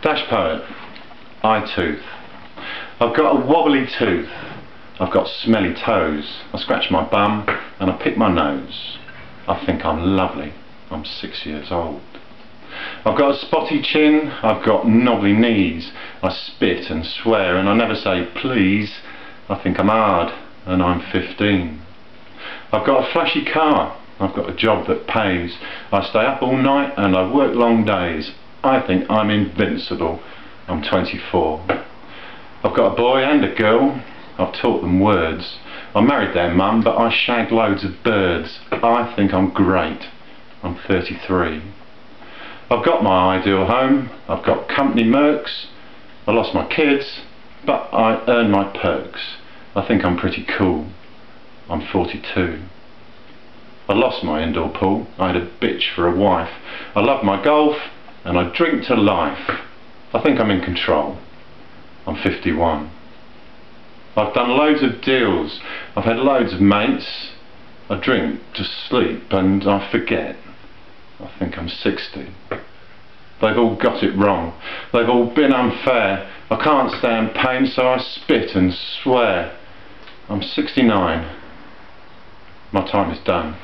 Dash poet, eye tooth. I've got a wobbly tooth. I've got smelly toes. I scratch my bum and I pick my nose. I think I'm lovely. I'm six years old. I've got a spotty chin. I've got knobbly knees. I spit and swear and I never say please. I think I'm hard and I'm 15. I've got a flashy car. I've got a job that pays. I stay up all night and I work long days. I think I'm invincible. I'm 24. I've got a boy and a girl. I've taught them words. I married their mum, but I shagged loads of birds. I think I'm great. I'm 33. I've got my ideal home. I've got company mercs. I lost my kids, but I earn my perks. I think I'm pretty cool. I'm 42. I lost my indoor pool. I had a bitch for a wife. I love my golf and I drink to life. I think I'm in control. I'm 51. I've done loads of deals. I've had loads of mates. I drink to sleep and I forget. I think I'm 60. They've all got it wrong. They've all been unfair. I can't stand pain so I spit and swear. I'm 69. My time is done.